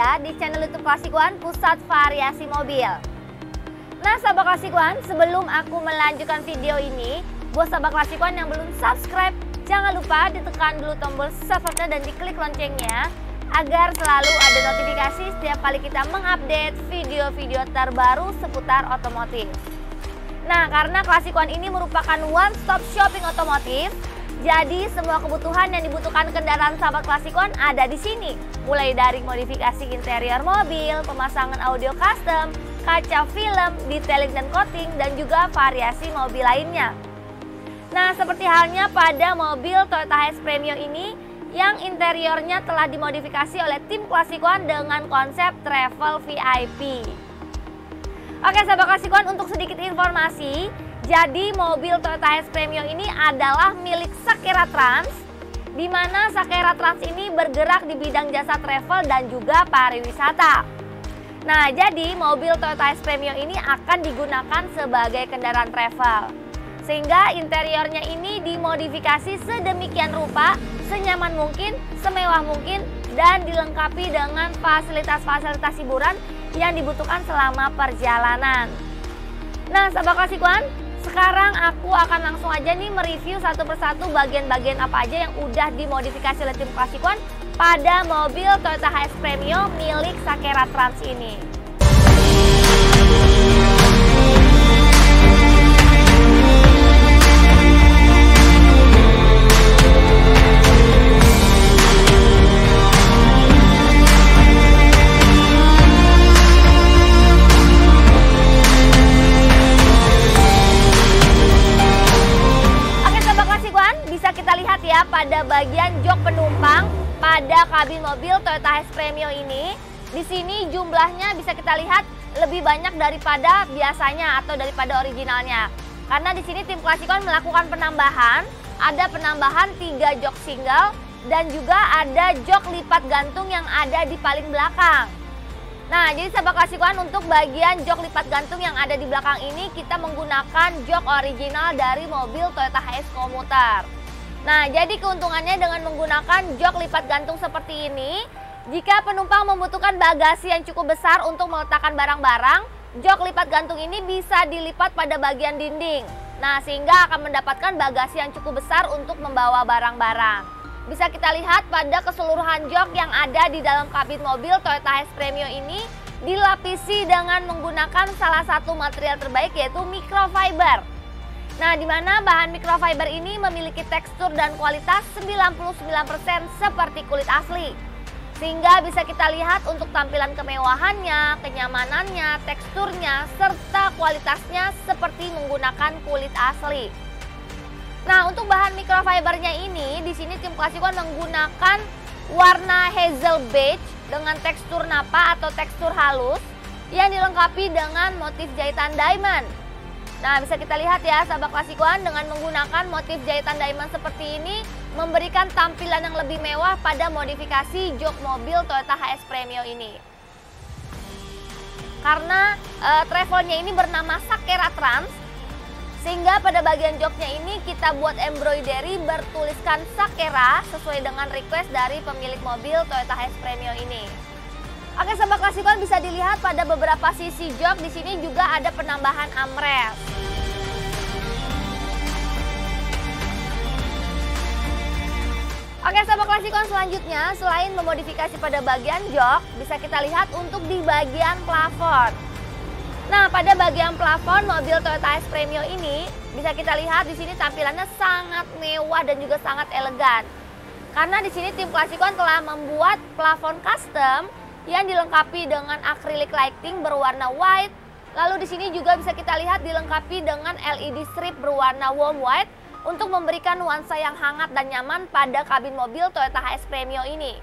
Yulia di channel Youtube Klasikuan Pusat Variasi Mobil. Nah Sobat Klasikuan, sebelum aku melanjutkan video ini Buat Sobat Klasikuan yang belum subscribe Jangan lupa ditekan dulu tombol subscribe dan diklik loncengnya Agar selalu ada notifikasi setiap kali kita mengupdate video-video terbaru seputar otomotif. Nah, karena Klasikuan ini merupakan one stop shopping otomotif, jadi semua kebutuhan yang dibutuhkan kendaraan sahabat Klasikuan ada di sini. Mulai dari modifikasi interior mobil, pemasangan audio custom, kaca film, detailing dan coating, dan juga variasi mobil lainnya. Nah, seperti halnya pada mobil Toyota Hiace Premio ini yang interiornya telah dimodifikasi oleh tim Klasikuan dengan konsep travel VIP. Oke, sahabat Klasikuan untuk sedikit informasi, jadi mobil Toyota Hiace Premium ini adalah milik Sakera Trans di mana Sakera Trans ini bergerak di bidang jasa travel dan juga pariwisata. Nah, jadi mobil Toyota Hiace Premium ini akan digunakan sebagai kendaraan travel. Sehingga interiornya ini dimodifikasi sedemikian rupa, senyaman mungkin, semewah mungkin, dan dilengkapi dengan fasilitas-fasilitas hiburan yang dibutuhkan selama perjalanan. Nah, sahabat Klasikuan, sekarang aku akan langsung aja nih mereview satu persatu bagian-bagian apa aja yang udah dimodifikasi oleh tim Klasikuan pada mobil Toyota Hiace Premio milik Sakera Trans ini. Pada bagian jok penumpang pada kabin mobil Toyota Hiace Premio ini. Di sini jumlahnya bisa kita lihat lebih banyak daripada biasanya atau daripada originalnya. Karena di sini tim Klassikon melakukan penambahan, ada penambahan 3 jok single dan juga ada jok lipat gantung yang ada di paling belakang. Nah, jadi sahabat Klassikon untuk bagian jok lipat gantung yang ada di belakang ini kita menggunakan jok original dari mobil Toyota Hiace Commuter. Nah, jadi keuntungannya dengan menggunakan jok lipat gantung seperti ini, jika penumpang membutuhkan bagasi yang cukup besar untuk meletakkan barang-barang, jok lipat gantung ini bisa dilipat pada bagian dinding. Nah, sehingga akan mendapatkan bagasi yang cukup besar untuk membawa barang-barang. Bisa kita lihat pada keseluruhan jok yang ada di dalam kabin mobil Toyota Hiace Premio ini dilapisi dengan menggunakan salah satu material terbaik yaitu microfiber. Nah, di mana bahan microfiber ini memiliki tekstur dan kualitas 99% seperti kulit asli. Sehingga bisa kita lihat untuk tampilan kemewahannya, kenyamanannya, teksturnya, serta kualitasnya seperti menggunakan kulit asli. Nah, untuk bahan microfibernya ini, di sini tim Klasikuan menggunakan warna hazel beige dengan tekstur napa atau tekstur halus yang dilengkapi dengan motif jahitan diamond. Nah, bisa kita lihat ya, sahabat klasikuan dengan menggunakan motif jahitan diamond seperti ini memberikan tampilan yang lebih mewah pada modifikasi jok mobil Toyota HS Premio ini. Karena e, travelnya ini bernama Sakera Trans, sehingga pada bagian joknya ini kita buat embroidery bertuliskan Sakera sesuai dengan request dari pemilik mobil Toyota HS Premio ini. Oke sahabat klasikuan bisa dilihat pada beberapa sisi jok di sini juga ada penambahan armrest. Oke sahabat klasikuan selanjutnya selain memodifikasi pada bagian jok bisa kita lihat untuk di bagian plafon. Nah pada bagian plafon mobil Toyota S Premio ini bisa kita lihat di sini tampilannya sangat mewah dan juga sangat elegan. Karena di sini tim Klasikuan telah membuat plafon custom yang dilengkapi dengan acrylic lighting berwarna white. Lalu di sini juga bisa kita lihat dilengkapi dengan LED strip berwarna warm white untuk memberikan nuansa yang hangat dan nyaman pada kabin mobil Toyota Hiace Premio ini.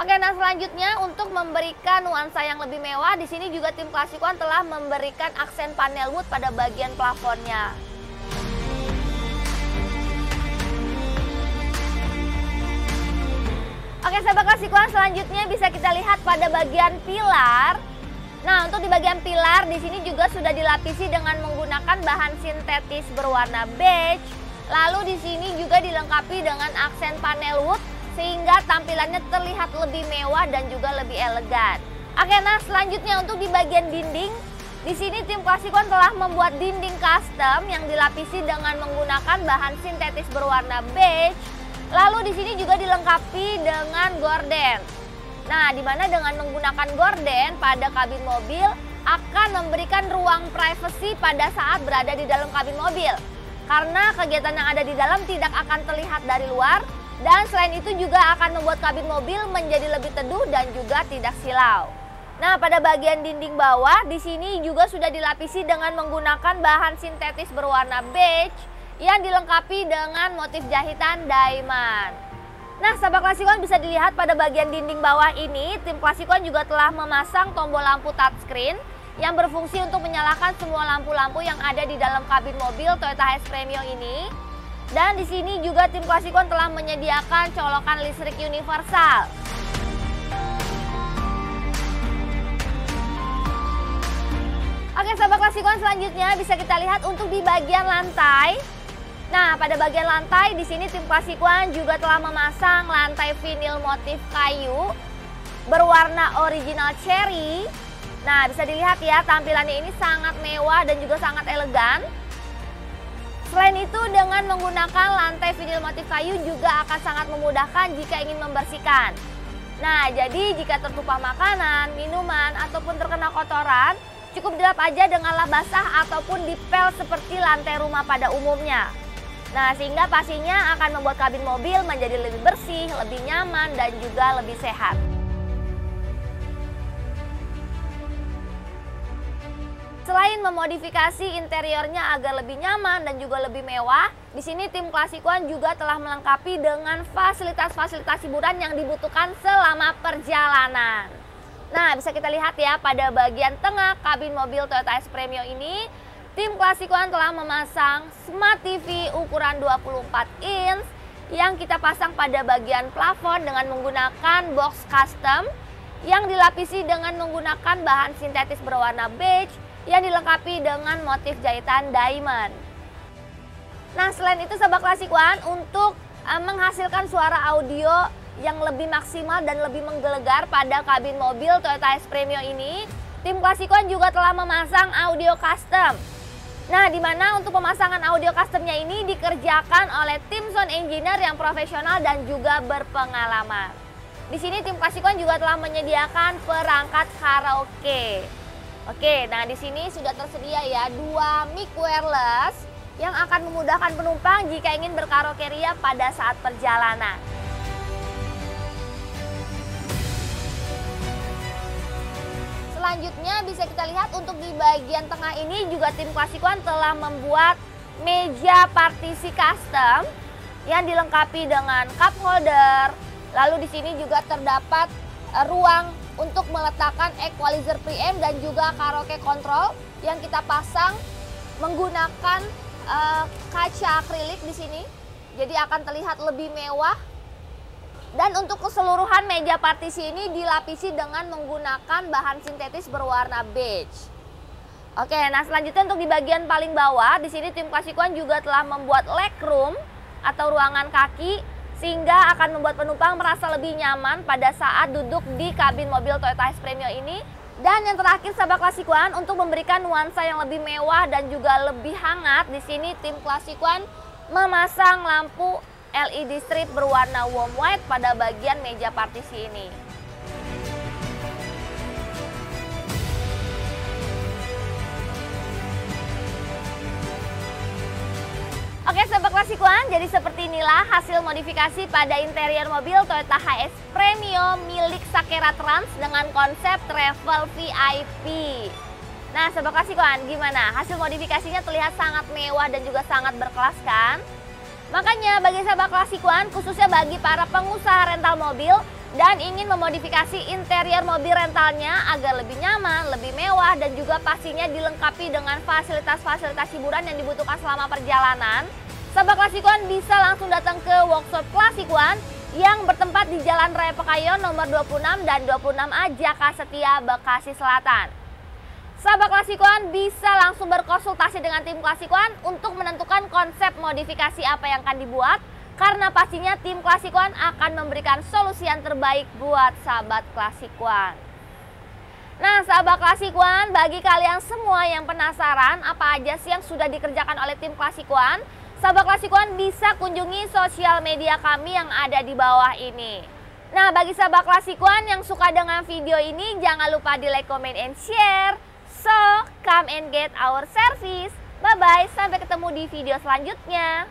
Oke, nah selanjutnya untuk memberikan nuansa yang lebih mewah, di sini juga tim One telah memberikan aksen panel wood pada bagian plafonnya. Oke sahabat klasikuan selanjutnya bisa kita lihat pada bagian pilar. Nah untuk di bagian pilar di sini juga sudah dilapisi dengan menggunakan bahan sintetis berwarna beige. Lalu di sini juga dilengkapi dengan aksen panel wood sehingga tampilannya terlihat lebih mewah dan juga lebih elegan. Oke, nah selanjutnya untuk di bagian dinding, di sini tim Classicon telah membuat dinding custom yang dilapisi dengan menggunakan bahan sintetis berwarna beige. Lalu di sini juga dilengkapi dengan gorden. Nah, di mana dengan menggunakan gorden pada kabin mobil akan memberikan ruang privasi pada saat berada di dalam kabin mobil. Karena kegiatan yang ada di dalam tidak akan terlihat dari luar, dan selain itu juga akan membuat kabin mobil menjadi lebih teduh dan juga tidak silau. Nah, pada bagian dinding bawah di sini juga sudah dilapisi dengan menggunakan bahan sintetis berwarna beige yang dilengkapi dengan motif jahitan diamond. Nah, sahabat Klasikon bisa dilihat pada bagian dinding bawah ini, tim Klasikon juga telah memasang tombol lampu touchscreen yang berfungsi untuk menyalakan semua lampu-lampu yang ada di dalam kabin mobil Toyota Hiace Premio ini dan di sini juga tim Klasikon telah menyediakan colokan listrik universal. Oke sahabat Klasikon selanjutnya bisa kita lihat untuk di bagian lantai. Nah pada bagian lantai di sini tim Klasikon juga telah memasang lantai vinil motif kayu berwarna original cherry. Nah bisa dilihat ya tampilannya ini sangat mewah dan juga sangat elegan. Selain itu dengan menggunakan lantai vinil motif kayu juga akan sangat memudahkan jika ingin membersihkan. Nah, jadi jika tertumpah makanan, minuman, ataupun terkena kotoran, cukup dilap aja dengan lap basah ataupun dipel seperti lantai rumah pada umumnya. Nah, sehingga pastinya akan membuat kabin mobil menjadi lebih bersih, lebih nyaman, dan juga lebih sehat. Selain memodifikasi interiornya agar lebih nyaman dan juga lebih mewah, di sini tim Klasikuan juga telah melengkapi dengan fasilitas-fasilitas hiburan yang dibutuhkan selama perjalanan. Nah, bisa kita lihat ya pada bagian tengah kabin mobil Toyota S Premio ini, tim Klasikuan telah memasang Smart TV ukuran 24 inch yang kita pasang pada bagian plafon dengan menggunakan box custom yang dilapisi dengan menggunakan bahan sintetis berwarna beige yang dilengkapi dengan motif jahitan diamond. Nah, selain itu sahabat Klasik One untuk uh, menghasilkan suara audio yang lebih maksimal dan lebih menggelegar pada kabin mobil Toyota S Premio ini, tim Klasik One juga telah memasang audio custom. Nah, di mana untuk pemasangan audio customnya ini dikerjakan oleh tim sound engineer yang profesional dan juga berpengalaman. Di sini tim Klasik One juga telah menyediakan perangkat karaoke. Oke, nah di sini sudah tersedia ya dua mic wireless yang akan memudahkan penumpang jika ingin berkaraoke ria pada saat perjalanan. Selanjutnya bisa kita lihat untuk di bagian tengah ini juga tim Klasikuan telah membuat meja partisi custom yang dilengkapi dengan cup holder. Lalu di sini juga terdapat eh, ruang untuk meletakkan equalizer preamp dan juga karaoke control yang kita pasang menggunakan uh, kaca akrilik di sini. Jadi akan terlihat lebih mewah. Dan untuk keseluruhan meja partisi ini dilapisi dengan menggunakan bahan sintetis berwarna beige. Oke, nah selanjutnya untuk di bagian paling bawah, di sini tim Klasikuan juga telah membuat leg room atau ruangan kaki sehingga akan membuat penumpang merasa lebih nyaman pada saat duduk di kabin mobil Toyota Hiace Premio ini. Dan yang terakhir sahabat Klasikuan untuk memberikan nuansa yang lebih mewah dan juga lebih hangat di sini tim Klasikuan memasang lampu LED strip berwarna warm white pada bagian meja partisi ini. Oke Sobat Klasik One, jadi seperti inilah hasil modifikasi pada interior mobil Toyota HS Premium milik Sakera Trans dengan konsep travel VIP. Nah Sobat Klasik One, gimana? Hasil modifikasinya terlihat sangat mewah dan juga sangat berkelas kan? Makanya bagi Sobat Klasik One, khususnya bagi para pengusaha rental mobil, dan ingin memodifikasi interior mobil rentalnya agar lebih nyaman, lebih mewah, dan juga pastinya dilengkapi dengan fasilitas-fasilitas hiburan yang dibutuhkan selama perjalanan, Sahabat Klasik One bisa langsung datang ke workshop Klasik One yang bertempat di Jalan Raya Pekayon nomor 26 dan 26A Jaka Setia, Bekasi Selatan. Sahabat klasikuan bisa langsung berkonsultasi dengan tim klasikuan untuk menentukan konsep modifikasi apa yang akan dibuat karena pastinya tim klasikuan akan memberikan solusi yang terbaik buat sahabat klasikuan. Nah, sahabat klasikuan, bagi kalian semua yang penasaran apa aja sih yang sudah dikerjakan oleh tim klasikuan, sahabat klasikuan bisa kunjungi sosial media kami yang ada di bawah ini. Nah, bagi sahabat klasikuan yang suka dengan video ini, jangan lupa di like, comment, and share. So, come and get our service. Bye-bye, sampai ketemu di video selanjutnya.